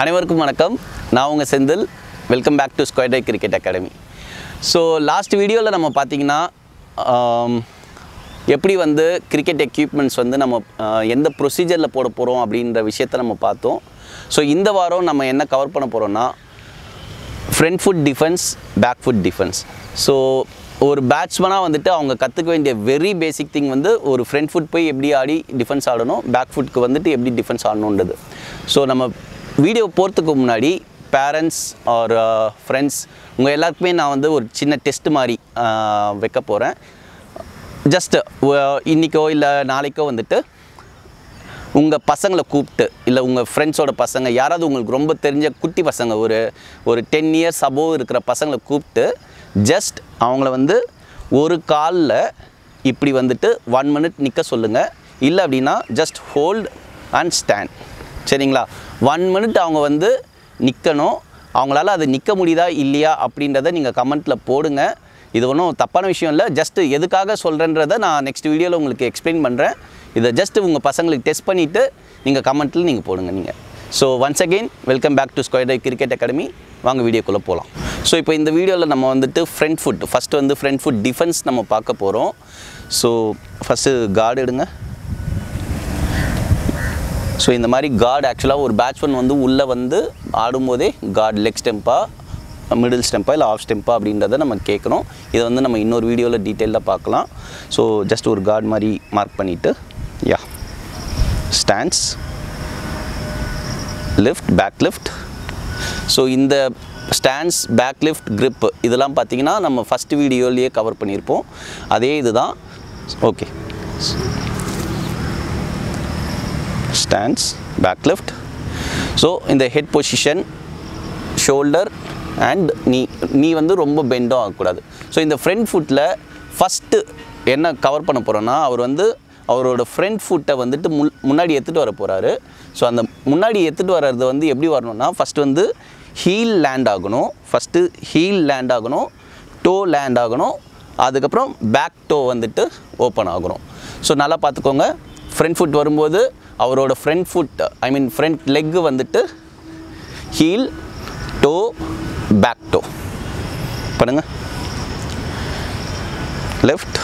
அனைவருக்கும் வணக்கம். நான் உங்கள் Senthil. Welcome back to square tie cricket academy so last வீடியோவில் நம்ம பார்த்தீங்கன்னா எப்படி வந்து கிரிக்கெட் எக்யூப்மெண்ட்ஸ் வந்து நம்ம எந்த ப்ரொசீஜரில் போட போகிறோம் அப்படின்ற விஷயத்தை நம்ம பார்த்தோம். ஸோ இந்த வாரம் நம்ம என்ன கவர் பண்ண போகிறோம்னா front foot defence back foot defence so ஒரு பேட்ஸ்மனாக வந்துட்டு அவங்க கற்றுக்க வேண்டிய வெரி பேசிக் திங் வந்து ஒரு ஃப்ரண்ட் ஃபுட் போய் எப்படி ஆடி டிஃபென்ஸ் ஆடணும் பேக் ஃபுட்க்கு வந்துட்டு எப்படி டிஃபென்ஸ் ஆடணுன்றது ஸோ நம்ம வீடியோ போகிறதுக்கு முன்னாடி பேரண்ட்ஸ் ஆர் ஃப்ரெண்ட்ஸ் உங்கள் எல்லாருக்குமே நான் வந்து ஒரு சின்ன டெஸ்ட் மாதிரி uh, வைக்க போகிறேன் ஜஸ்ட்டு uh, இன்றைக்கோ இல்லை நாளைக்கோ வந்துட்டு உங்கள் பசங்களை கூப்பிட்டு இல்லை உங்கள் ஃப்ரெண்ட்ஸோட பசங்க யாராவது உங்களுக்கு ரொம்ப தெரிஞ்ச குட்டி பசங்க ஒரு ஒரு டென் இயர்ஸ் அபோவ் இருக்கிற பசங்களை கூப்பிட்டு ஜஸ்ட் அவங்கள வந்து ஒரு காலில் இப்படி வந்துட்டு ஒன் மினிட் நிற்க சொல்லுங்கள் இல்லை அப்படின்னா ஜஸ்ட் ஹோல்ட் அண்ட் ஸ்டாண்ட் சரிங்களா? ஒன் மினிட் அவங்க வந்து நிற்கணும் அவங்களால அது நிற்க முடியுதா இல்லையா அப்படின்றத நீங்கள் கமெண்ட்டில் போடுங்க. இது ஒன்றும் தப்பான விஷயம் இல்லை. ஜஸ்ட்டு எதுக்காக சொல்கிறேன்றதை நான் நெக்ஸ்ட் வீடியோவில் உங்களுக்கு எக்ஸ்பிளைன் பண்ணுறேன் இதை ஜஸ்ட்டு உங்கள் பசங்களுக்கு டெஸ்ட் பண்ணிவிட்டு நீங்கள் கமெண்ட்டில் நீங்கள் போடுங்க நீங்கள் so once again welcome back to square cricket academy வாங்க வீடியோக்குள்ளே போகலாம் ஸோ இப்போ இந்த வீடியோவில் நம்ம வந்துட்டு ஃப்ரண்ட் ஃபுட் ஃபஸ்ட்டு வந்து ஃப்ரண்ட் ஃபுட் டிஃபென்ஸ் நம்ம பார்க்க போகிறோம் ஸோ ஃபஸ்ட்டு கார்டு எடுங்க. ஸோ இந்த மாதிரி கார்டு ஆக்சுவலாக ஒரு பேட்ஸ்மேன் வந்து உள்ளே வந்து ஆடும்போதே கார்டு லெக் ஸ்டெம்பா மிடில் ஸ்டெம்பா இல்லை ஆஃப் ஸ்டெம்பா அப்படின்றத நம்ம கேட்குறோம் இதை வந்து நம்ம இன்னொரு வீடியோவில் டீட்டெயிலாக பார்க்கலாம். ஸோ ஜஸ்ட் ஒரு கார்டு மாதிரி மார்க் பண்ணிவிட்டு yeah stance lift back lift so இந்த ஸ்டாண்ட்ஸ் பேக் லிஃப்ட் grip இதெல்லாம் பார்த்தீங்கன்னா நம்ம ஃபஸ்ட் வீடியோலேயே கவர் பண்ணியிருப்போம். அதே இதுதான் okay stance back So so இந்த head position, shoulder and knee knee வந்து ரொம்ப பெண்டும் ஆகக்கூடாது. ஸோ இந்த ஃப்ரண்ட் ஃபுட்டில் ஃபஸ்ட்டு என்ன கவர் பண்ண போகிறோன்னா அவர் வந்து அவரோட ஃப்ரண்ட் ஃபுட்டை வந்துட்டு முன் முன்னாடி எடுத்துகிட்டு வர போகிறாரு ஸோ அந்த முன்னாடி எடுத்துகிட்டு வர்றது வந்து எப்படி வரணும்னா ஃபஸ்ட்டு வந்து ஹீல் லேண்ட் ஆகணும். ஃபஸ்ட்டு ஹீல் லேண்ட் ஆகணும் டோ லேண்ட் ஆகணும். அதுக்கப்புறம் பேக் டோ வந்துட்டு ஓப்பன் ஆகணும். ஸோ நல்லா பார்த்துக்கோங்க. ஃப்ரண்ட் ஃபுட் வரும்போது அவரோட front foot I mean front leg வந்துட்டு ஹீல் டோ பேக் டோ பண்ணுங்க. லெஃப்ட்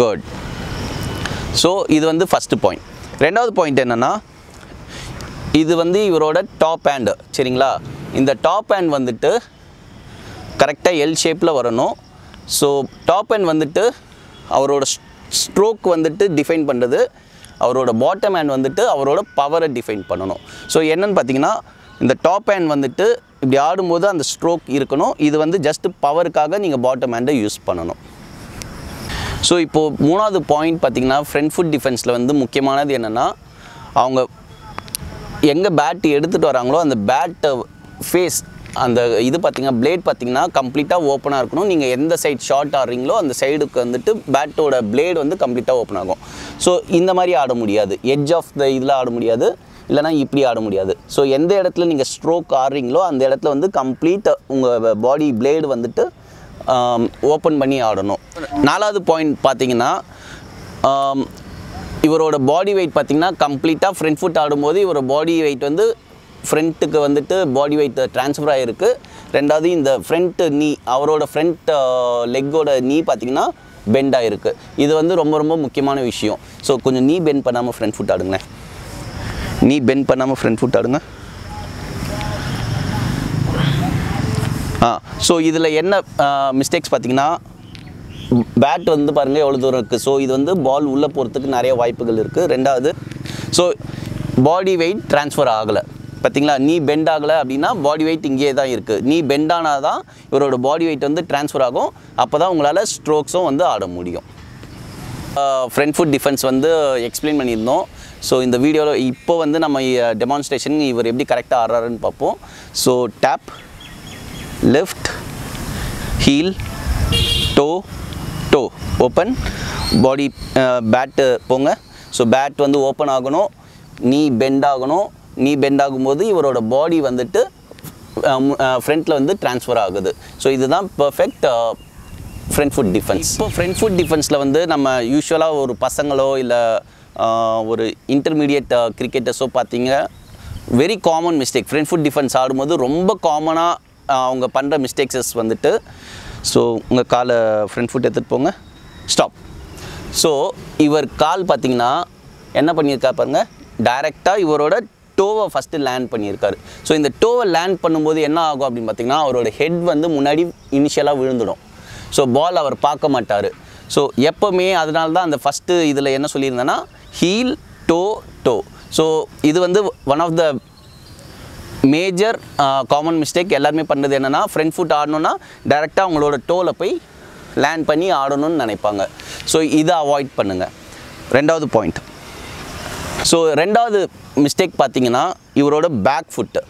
குட் ஸோ இது வந்து ஃபஸ்ட்டு பாயிண்ட் ரெண்டாவது பாயிண்ட் என்னென்னா இது வந்து இவரோட டாப் ஹேண்டு சரிங்களா? இந்த டாப் ஹேண்ட் வந்துட்டு கரெக்டாக எல் ஷேப்பில் வரணும். ஸோ டாப் ஹேண்ட் வந்துட்டு அவரோட ஸ்ட்ரோக் வந்துட்டு டிஃபைன் பண்ணுறது அவரோட பாட்டம் ஹேண்ட் வந்துட்டு அவரோட பவரை டிஃபைன் பண்ணணும். ஸோ என்னன்னு பார்த்தீங்கன்னா இந்த டாப் ஹேண்ட் வந்துட்டு இப்படி ஆடும்போது அந்த ஸ்ட்ரோக் இருக்கணும். இது வந்து ஜஸ்ட் பவருக்காக நீங்கள் பாட்டம் ஹேண்டை யூஸ் பண்ணணும். ஸோ இப்போது மூணாவது பாயிண்ட் பார்த்தீங்கன்னா ஃப்ரண்ட் ஃபுட் டிஃபென்ஸில் வந்து முக்கியமானது என்னென்னா அவங்க எங்கே பேட் எடுத்துகிட்டு வராங்களோ அந்த பேட்டை ஃபேஸ் அந்த இது பார்த்தீங்கன்னா பிளேட் பார்த்தீங்கன்னா கம்ப்ளீட்டாக ஓப்பனாக இருக்கணும். நீங்கள் எந்த சைட் ஷார்ட் ஆடுறீங்களோ அந்த சைடுக்கு வந்துட்டு பேட்டோட பிளேடு வந்து கம்ப்ளீட்டாக ஓப்பன் ஆகும். ஸோ இந்த மாதிரி ஆட முடியாது. எட்ஜ் ஆஃப் த இதில் ஆட முடியாது. இல்லைனா இப்படி ஆட முடியாது. ஸோ எந்த இடத்துல நீங்கள் ஸ்ட்ரோக் ஆடுறீங்களோ அந்த இடத்துல வந்து கம்ப்ளீட் உங்கள் பாடி பிளேடு வந்துட்டு ஓப்பன் பண்ணி ஆடணும். நாலாவது பாயிண்ட் பார்த்தீங்கன்னா இவரோட பாடி வெயிட் பார்த்தீங்கன்னா கம்ப்ளீட்டாக ஃப்ரண்ட் ஃபுட் ஆடும்போது இவரோட பாடி வெயிட் வந்து ஃப்ரண்ட்டுக்கு வந்துட்டு பாடி வெயிட் ட்ரான்ஸ்ஃபர் ஆகிருக்கு ரெண்டாவது இந்த ஃப்ரண்ட் நீ அவரோட ஃப்ரண்ட் லெக்கோட நீ பார்த்தீங்கன்னா பெண்ட் ஆகிருக்கு இது வந்து ரொம்ப ரொம்ப முக்கியமான விஷயம். ஸோ கொஞ்சம் நீ பெண்ட் பண்ணாமல் ஃப்ரண்ட் ஃபுட் ஆடுங்களேன். நீ பெண்ட் பண்ணாமல் ஃப்ரண்ட் ஃபுட் ஆடுங்க. ஆ ஸோ இதில் என்ன மிஸ்டேக்ஸ் பார்த்தீங்கன்னா பேட் வந்து பாருங்கள் எவ்வளோ தூரம் இருக்குது ஸோ இது வந்து பால் உள்ளே போகிறதுக்கு நிறைய வாய்ப்புகள் இருக்குது ரெண்டாவது ஸோ பாடி வெயிட் ட்ரான்ஸ்ஃபர் ஆகலை. பார்த்தீங்களா? நீ பெண்ட் ஆகலை அப்படின்னா பாடி வெயிட் இங்கேயே தான் இருக்குது நீ பெண்ட் ஆனால் தான் இவரோட பாடி வெயிட் வந்து ட்ரான்ஸ்ஃபர் ஆகும். அப்போ தான் உங்களால் ஸ்ட்ரோக்ஸும் வந்து ஆட முடியும். ஃப்ரண்ட் ஃபுட் டிஃபென்ஸ் வந்து எக்ஸ்பிளைன் பண்ணியிருந்தோம். ஸோ இந்த வீடியோவில் இப்போ வந்து நம்ம டெமான்ஸ்ட்ரேஷன் இவர் எப்படி கரெக்டாக ஆடுறாருன்னு பார்ப்போம். So tap left heel toe toe open body bat போங்க. ஸோ பேட் வந்து ஓப்பன் ஆகணும். நீ பெண்ட் ஆகணும். நீ பெண்ட் ஆகும்போது இவரோட பாடி வந்துட்டு ஃப்ரண்ட்டில் வந்து ட்ரான்ஸ்ஃபர் ஆகுது. ஸோ இதுதான் பர்ஃபெக்ட் ஃப்ரண்ட் ஃபுட் டிஃபென்ஸ் இப்போ ஃப்ரண்ட் ஃபுட் டிஃபென்ஸில் வந்து நம்ம யூஸ்வலாக ஒரு பசங்களோ இல்லை ஒரு இன்டர்மீடியட் கிரிக்கெட்டர்ஸோ பார்த்தீங்க very common mistake front foot defence ஆடும்போது ரொம்ப காமனாக அவங்க பண்ணுற மிஸ்டேக்ஸஸ் வந்துட்டு ஸோ உங்கள் காலை ஃப்ரண்ட் ஃபுட் எடுத்துகிட்டு போங்க. ஸ்டாப் ஸோ இவர் கால் பார்த்தீங்கன்னா என்ன பண்ணியிருக்கா பாருங்க டைரெக்டாக இவரோட டோவை ஃபஸ்ட்டு லேண்ட் பண்ணியிருக்காரு. ஸோ இந்த டோவை லேண்ட் பண்ணும்போது என்ன ஆகும் அப்படின்னு பார்த்தீங்கன்னா அவரோட ஹெட் வந்து முன்னாடி இனிஷியலாக விழுந்துடும். ஸோ பால் அவர் பார்க்க மாட்டார். ஸோ எப்போவுமே அதனால தான் அந்த ஃபஸ்ட்டு இதில் என்ன சொல்லியிருந்தேன்னா ஹீல் டோ டோ ஸோ இது வந்து one of the major common mistake எல்லாருமே பண்ணுறது என்னென்னா ஃப்ரண்ட் ஃபுட் ஆடணுன்னா டேரெக்டாக அவங்களோட டோவில் போய் லேண்ட் பண்ணி ஆடணும்னு நினைப்பாங்க. ஸோ இதை அவாய்ட் பண்ணுங்கள் ரெண்டாவது பாயிண்ட் ஸோ ரெண்டாவது மிஸ்டேக் பார்த்தீங்கன்னா இவரோட பேக் ஃபுட்டு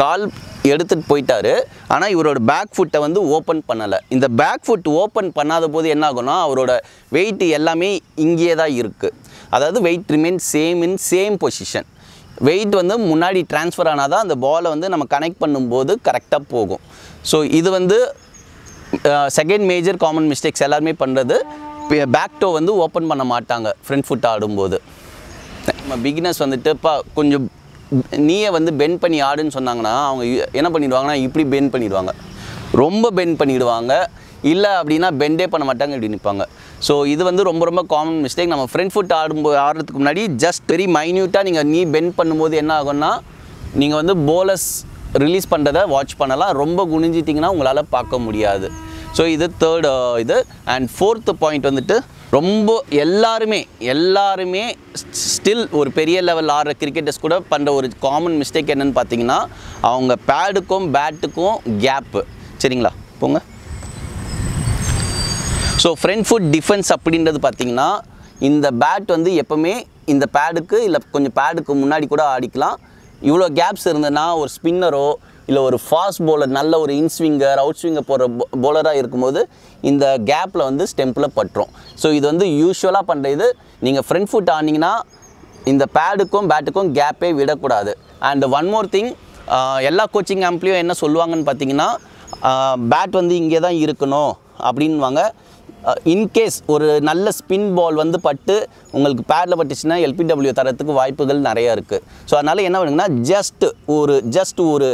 கால் எடுத்துகிட்டு போயிட்டாரு. ஆனால் இவரோட பேக் ஃபுட்டை வந்து ஓப்பன் பண்ணலை. இந்த பேக் ஃபுட் ஓப்பன் பண்ணாத போது என்ன ஆகும்னா அவரோட வெயிட் எல்லாமே இங்கேயே தான் இருக்குது அதாவது weight remain same in same position weight வந்து முன்னாடி ட்ரான்ஸ்ஃபர் ஆனால் தான் அந்த பாலை வந்து நம்ம கனெக்ட் பண்ணும்போது கரெக்டாக போகும். ஸோ இது வந்து செகண்ட் மேஜர் காமன் மிஸ்டேக்ஸ் எல்லாருமே பண்ணுறது பேக் டோ வந்து ஓப்பன் பண்ண மாட்டாங்க ஃப்ரண்ட் ஃபுட் ஆடும்போது. நம்ம பிகினர்ஸ் வந்துட்டு இப்போ கொஞ்சம் நீயே வந்து பெண்ட் பண்ணி ஆடுன்னு சொன்னாங்கன்னா அவங்க என்ன பண்ணிடுவாங்கன்னா இப்படி பெண்ட் பண்ணிடுவாங்க. ரொம்ப பெண்ட் பண்ணிடுவாங்க. இல்லை அப்படின்னா பெண்டே பண்ண மாட்டாங்க இப்படி நிற்பாங்க ஸோ இது வந்து ரொம்ப ரொம்ப காமன் மிஸ்டேக் நம்ம ஃப்ரண்ட் ஃபுட் ஆடும்போது ஆடுறதுக்கு முன்னாடி ஜஸ்ட் வெரி மைன்யூட்டாக நீங்கள் நீ பெண்ட் பண்ணும்போது என்ன ஆகும்னா நீங்கள் வந்து போலஸ் ரிலீஸ் பண்ணுறதை வாட்ச் பண்ணலாம். ரொம்ப குனிஞ்சிட்டிங்கன்னா உங்களால் பார்க்க முடியாது. ஸோ இது தேர்ட் uh, இது. அண்ட் ஃபோர்த்து பாயிண்ட் வந்துட்டு ரொம்ப எல்லாருமே எல்லாருமே ஸ்டில் ஒரு பெரிய லெவல் ஆடுற கிரிக்கெட்டர்ஸ் கூட பண்ணுற ஒரு காமன் மிஸ்டேக் என்னன்னு பார்த்தீங்கன்னா அவங்க பேடுக்கும் பேட்டுக்கும் கேப்பு சரிங்களா? போங்க. ஸோ ஃப்ரண்ட் ஃபுட் டிஃபென்ஸ் அப்படின்றது பார்த்தீங்கன்னா இந்த பேட் வந்து எப்போவுமே இந்த பேடுக்கு இல்லை கொஞ்சம் பேடுக்கு முன்னாடி கூட ஆடிக்கலாம். இவ்வளோ கேப்ஸ் இருந்ததுன்னா ஒரு ஸ்பின்னரோ இல்லை ஒரு ஃபாஸ்ட் போலர் நல்ல ஒரு இன்ஸ்விங்கர் அவுட் ஸ்விங்கர் போகிற போலராக இருக்கும்போது இந்த கேப்பில் வந்து ஸ்டெம்பில் பட்டுரும். ஸோ இது வந்து யூஸ்வலாக பண்ணுற இது. நீங்கள் ஃப்ரண்ட் ஃபுட் ஆனீங்கன்னா இந்த பேடுக்கும் பேட்டுக்கும் கேப்பே விடக்கூடாது. அண்ட் ஒன் மோர் திங் எல்லா கோச்சிங் ஆம்ப்லேயும் என்ன சொல்லுவாங்கன்னு பார்த்தீங்கன்னா பேட் வந்து இங்கே தான் இருக்கணும் அப்படின்வாங்க இன்கேஸ் ஒரு நல்ல ஸ்பின் பால் வந்து பட்டு உங்களுக்கு பேடில் பட்டுச்சுன்னா எல்பிடபிள்யூ தரத்துக்கு வாய்ப்புகள் நிறையா இருக்குது ஸோ அதனால் என்ன பண்ணுங்கன்னா ஜஸ்ட் ஒரு ஜஸ்ட் ஒரு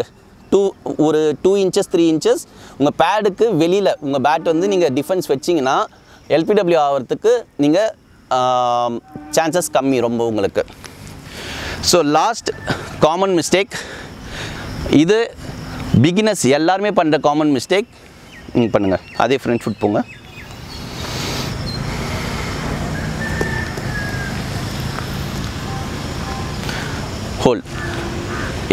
டூ ஒரு டூ இன்ச்சஸ் த்ரீ இன்ச்சஸ் உங்கள் பேடுக்கு வெளியில் உங்கள் பேட் வந்து நீங்கள் டிஃபென்ஸ் வச்சிங்கன்னா எல்பிடபிள்யூ ஆகிறதுக்கு நீங்கள் சான்சஸ் கம்மி ரொம்ப உங்களுக்கு. ஸோ லாஸ்ட் காமன் மிஸ்டேக் இது பிகினஸ் எல்லாருமே பண்ணுற காமன் மிஸ்டேக் நீங்கள் பண்ணுங்கள் அதே ஃப்ரண்ட் ஃபுட் போங்க. ஹோல்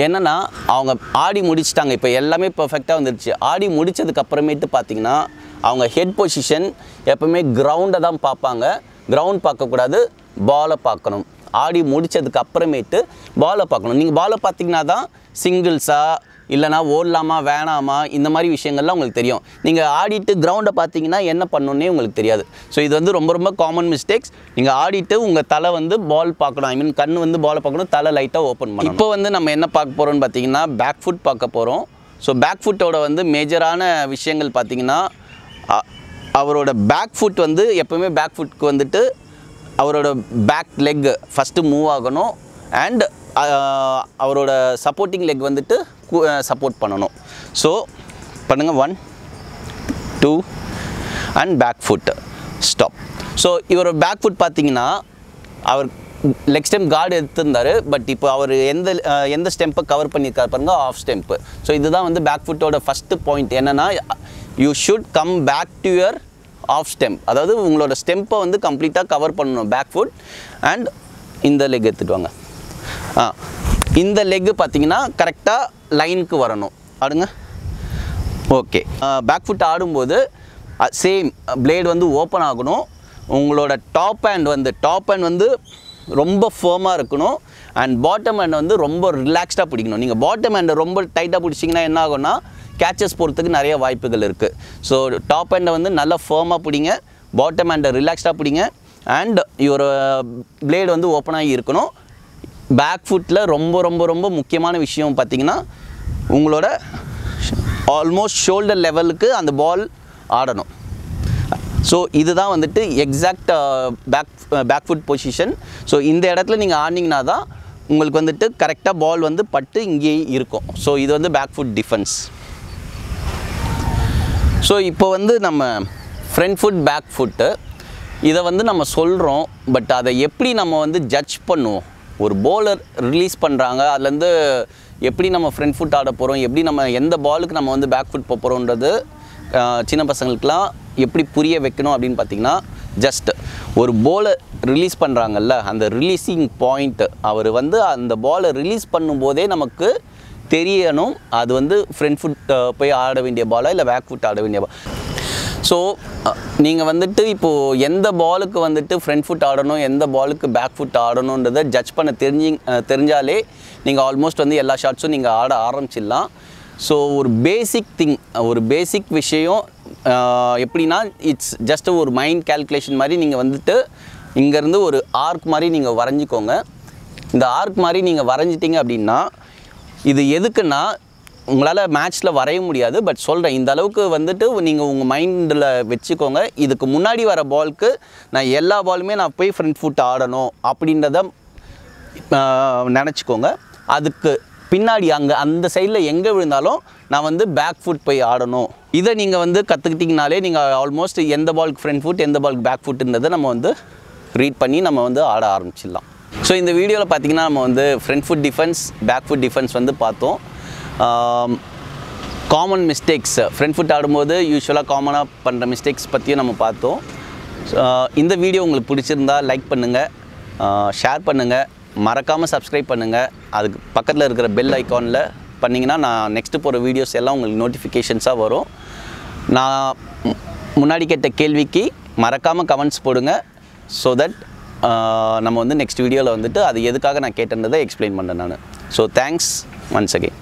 என்னென்னா அவங்க ஆடி முடிச்சிட்டாங்க. இப்போ எல்லாமே பர்ஃபெக்டாக வந்துருச்சு. ஆடி முடிச்சதுக்கு அப்புறமேட்டு பார்த்தீங்கன்னா அவங்க ஹெட் பொசிஷன் எப்போவுமே கிரவுண்டை தான் பார்ப்பாங்க. கிரவுண்ட் பார்க்கக்கூடாது பாலை பார்க்கணும். ஆடி முடித்ததுக்கு அப்புறமேட்டு பாலை பார்க்கணும். நீங்கள் பாலை பார்த்தீங்கன்னா தான் சிங்கிள்ஸாக இல்லைனா ஓடலாமா வேணாமா இந்த மாதிரி விஷயங்கள்லாம் உங்களுக்கு தெரியும். நீங்கள் ஆடிட்டு கிரவுண்டை பார்த்தீங்கன்னா என்ன பண்ணணுன்னே உங்களுக்கு தெரியாது. ஸோ இது வந்து ரொம்ப ரொம்ப காமன் மிஸ்டேக்ஸ் நீங்கள் ஆடிட்டு உங்கள் தலை வந்து பால் பார்க்கணும். ஐ மீன் கண் வந்து பாலை பார்க்கணும் தலை லைட்டாக ஓப்பன் பண்ணணும். இப்போ வந்து நம்ம என்ன பார்க்க போகிறோம்னு பார்த்தீங்கன்னா பேக் ஃபுட் பார்க்க போகிறோம் ஸோ பேக் ஃபுட்டோட வந்து மேஜரான விஷயங்கள் பார்த்தீங்கன்னா அவரோட பேக் ஃபுட் வந்து எப்பவுமே பேக் ஃபுட்க்கு வந்துட்டு அவரோட பேக் லெக் ஃபஸ்ட்டு மூவ் ஆகணும். அண்ட் அவரோட சப்போர்ட்டிங் லெக் வந்துட்டு சப்போர்ட் பண்ணணும். ஸோ பண்ணுங்கள் one two and back foot stop so இவரோட பேக் ஃபுட் பார்த்தீங்கன்னா அவர் லெக் ஸ்டெம்ப் கார்டு எடுத்திருந்தார் பட் இப்போ அவர் எந்த எந்த ஸ்டெம்பை கவர் பண்ணியிருக்காரு பாருங்க ஆஃப் ஸ்டெம்ப்பு ஸோ இதுதான் வந்து பேக் ஃபுட்டோட ஃபஸ்ட்டு பாயிண்ட் என்னென்னா you should come back to your off stump அதாவது உங்களோட ஸ்டெம்பை வந்து கம்ப்ளீட்டாக கவர் பண்ணணும் பேக் ஃபுட் அண்ட் இந்த லெக் எடுத்துகிட்டு வாங்க. ஆ இந்த லெக்கு பார்த்தீங்கன்னா கரெக்டாக லைனுக்கு வரணும். ஆடுங்க. ஓகே பேக் ஃபுட் ஆடும்போது சேம் பிளேடு வந்து ஓப்பன் ஆகணும். உங்களோட டாப் ஹேண்ட் வந்து டாப் ஹேண்ட் வந்து ரொம்ப ஃபேமாக இருக்கணும். அண்ட் பாட்டம் ஹேண்டை வந்து ரொம்ப ரிலாக்ஸ்டாக பிடிக்கணும். நீங்கள் பாட்டம் ஹேண்டை ரொம்ப டைட்டாக பிடிச்சிங்கன்னா என்ன ஆகும்னா கேச்சஸ் போகிறதுக்கு நிறைய வாய்ப்புகள் இருக்குது ஸோ டாப் ஹேண்டை வந்து நல்லா ஃபேமாக பிடிங்க. பாட்டம் ஹேண்டை ரிலாக்ஸ்டாக பிடிங்க. அண்ட் இவர் பிளேடு வந்து ஓப்பனாகி இருக்கணும். பேக் ஃபுட்டில் ரொம்ப ரொம்ப ரொம்ப முக்கியமான விஷயம் பார்த்தீங்கன்னா உங்களோட ஆல்மோஸ்ட் ஷோல்டர் லெவலுக்கு அந்த பால் ஆடணும். ஸோ இதுதான் வந்துட்டு exact back back foot position so இந்த இடத்துல நீங்கள் ஆடினீங்கன்னா தான் உங்களுக்கு வந்துட்டு கரெக்டாக பால் வந்து பட்டு இங்கே இருக்கும். ஸோ இது வந்து பேக் ஃபுட் டிஃபென்ஸ் ஸோ இப்போ வந்து நம்ம ஃப்ரண்ட் ஃபுட் பேக் ஃபுட்டு இதை வந்து நம்ம சொல்கிறோம் பட் அதை எப்படி நம்ம வந்து ஜட்ஜ் பண்ணுவோம்? ஒரு போலர் ரிலீஸ் பண்ணுறாங்க அதுலேருந்து எப்படி நம்ம ஃப்ரண்ட் ஃபுட் ஆட போகிறோம் எப்படி நம்ம எந்த பாலுக்கு நம்ம வந்து பேக் ஃபுட் போக போகிறோன்றது சின்ன பசங்களுக்கெலாம் எப்படி புரிய வைக்கணும் அப்படின்னு பார்த்தீங்கன்னா ஜஸ்ட் ஒரு போலை ரிலீஸ் பண்ணுறாங்கல்ல அந்த ரிலீஸிங் பாயிண்ட் அவர் வந்து அந்த பாலை ரிலீஸ் பண்ணும்போதே நமக்கு தெரியணும். அது வந்து ஃப்ரண்ட் ஃபுட் போய் ஆட வேண்டிய பாலா இல்லை பேக் ஃபுட் ஆட வேண்டிய பால் ஸோ நீங்கள் வந்துட்டு இப்போது எந்த பாலுக்கு வந்துட்டு ஃப்ரண்ட் ஃபுட் ஆடணும் எந்த பாலுக்கு பேக் ஃபுட் ஆடணுன்றதை ஜட்ஜ் பண்ண தெரிஞ்சு தெரிஞ்சாலே நீங்கள் ஆல்மோஸ்ட் வந்து எல்லா ஷாட்ஸும் நீங்கள் ஆட ஆரம்பிச்சிடலாம். ஸோ ஒரு பேசிக் திங் ஒரு பேசிக் விஷயம் எப்படின்னா இட்ஸ் ஜஸ்ட் ஒரு மைண்ட் கால்குலேஷன் மாதிரி நீங்கள் வந்துட்டு இங்கேருந்து ஒரு ஆர்க் மாதிரி நீங்கள் வரைஞ்சிக்கோங்க. இந்த ஆர்க் மாதிரி நீங்கள் வரைஞ்சிட்டிங்க அப்படின்னா இது எதுக்குன்னா உங்களால் மேட்ச்சில் வரைய முடியாது பட் சொல்கிறேன் இந்த அளவுக்கு வந்துட்டு நீங்கள் உங்கள் மைண்டில் வச்சுக்கோங்க. இதுக்கு முன்னாடி வர பாலுக்கு நான் எல்லா பாலுமே நான் போய் ஃப்ரண்ட் ஃபுட் ஆடணும் அப்படின்றத நினச்சிக்கோங்க. அதுக்கு பின்னாடி அங்கே அந்த சைடில் எங்கே விழுந்தாலும் நான் வந்து பேக் ஃபுட் போய் ஆடணும். இதை நீங்கள் வந்து கற்றுக்கிட்டிங்கனாலே நீங்கள் ஆல்மோஸ்ட் எந்த பாலுக்கு ஃப்ரண்ட் ஃபுட் எந்த பாலுக்கு பேக் ஃபுட்டுன்றதை நம்ம வந்து ரீட் பண்ணி நம்ம வந்து ஆட ஆரம்பிச்சிடலாம். ஸோ இந்த வீடியோவில் பார்த்தீங்கன்னா நம்ம வந்து front foot defence back foot defence வந்து பார்த்தோம். காமன் மிஸ்டேக்ஸ் ஃப்ரண்ட் ஃபுட் ஆடும்போது யூஸ்வலாக காமனாக பண்ணுற மிஸ்டேக்ஸ் பற்றியும் நம்ம பார்த்தோம். இந்த வீடியோ உங்களுக்கு பிடிச்சிருந்தா லைக் பண்ணுங்கள் ஷேர் பண்ணுங்கள் மறக்காமல் சப்ஸ்கிரைப் பண்ணுங்கள் அதுக்கு பக்கத்தில் இருக்கிற பெல் ஐக்கானில் பண்ணிங்கன்னா நான் நெக்ஸ்ட்டு போகிற வீடியோஸ் எல்லாம் உங்களுக்கு நோட்டிஃபிகேஷன்ஸாக வரும். நான் முன்னாடி கேட்ட கேள்விக்கு மறக்காமல் கமெண்ட்ஸ் போடுங்க. ஸோ தட் நம்ம வந்து நெக்ஸ்ட் வீடியோவில் வந்துட்டு அது எதுக்காக நான் கேட்டேன்றதை எக்ஸ்பிளைன் பண்ணுறேன் நான். So thanks once again